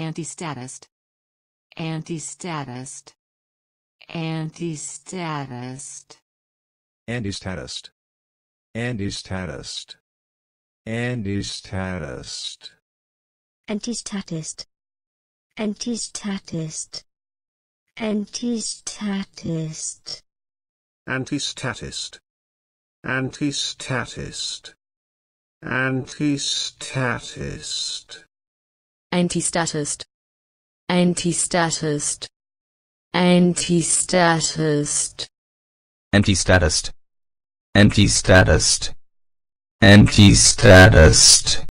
Antistatist. Antistatist. Antistatist. Antistatist. Antistatist. Antistatist. Antistatist. Antistatist. Antistatist. Antistatist. Antistatist. Antistatist. Antistatist. Antistatist. Antistatist. Antistatist. Antistatist. Antistatist.